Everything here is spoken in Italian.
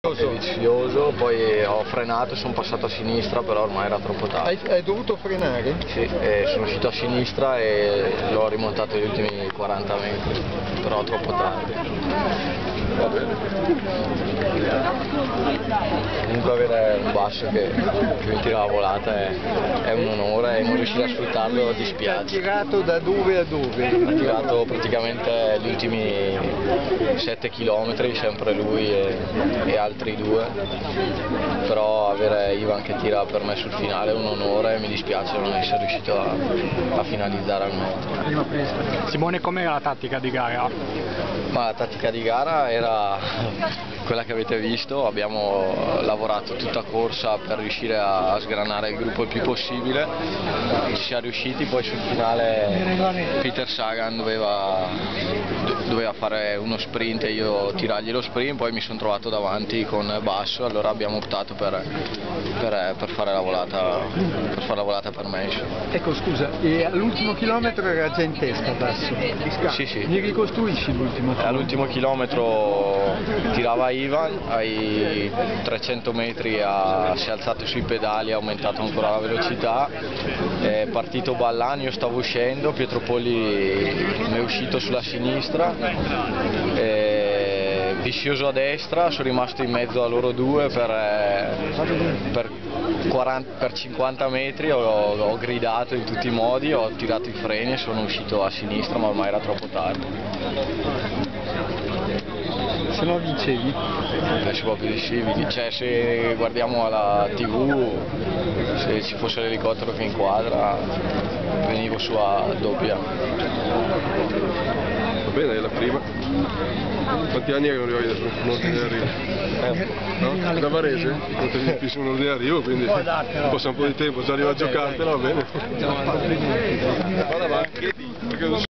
Vizioso, poi ho frenato, sono passato a sinistra, però ormai era troppo tardi. Hai, hai dovuto frenare? Sì, e sono uscito a sinistra e l'ho rimontato gli ultimi 40 metri, però troppo tardi. Va bene. Comunque avere un basso che, che mi tira la volata è, è un onore e non riuscire a sfruttarlo Ha dispiace. tirato da dove a dove? Ha tirato praticamente gli ultimi 7 km, sempre lui e, e altri due, però avere Ivan che tira per me sul finale è un onore e mi dispiace non essere riuscito a, a finalizzare al meglio. Simone, com'era la tattica di gara? Ma la tattica di gara era quella che avete visto, abbiamo lavorato tutta corsa per riuscire a sgranare il gruppo il più possibile, ci siamo riusciti, poi sul finale Peter Sagan doveva, doveva fare uno sprint e io tirargli lo sprint, poi mi sono trovato davanti con Basso, allora abbiamo optato per, per- per fare la volata per fare la volata per me. Ecco scusa, e all'ultimo chilometro era già in testa Basso? Sì, sì. Mi ricostruisci l'ultimo chilometro? All'ultimo chilometro tirava Ivan, ai 300 metri ha- si è alzato sui pedali, ha aumentato ancora la velocità, è partito Ballan, io stavo uscendo, Pietro Polli mi è uscito sulla sinistra, Viscioso a destra, sono rimasto in mezzo a loro due per, eh, per 40 per 50 metri, ho, ho gridato in tutti i modi, ho tirato i freni e sono uscito a sinistra ma ormai era troppo tardi. Se no vincevi? Penso proprio di sì, vi- cioè se guardiamo alla tv, se ci fosse l'elicottero che inquadra, venivo su a doppia. Va bene, è la prima. Quanti anni è che non arrivavi da ordine di arrivo? No? Da Varese? Non te più su di arrivo, quindi passa un po' di tempo, già arriva a giocartela, va bene. Vado avanti. Perché non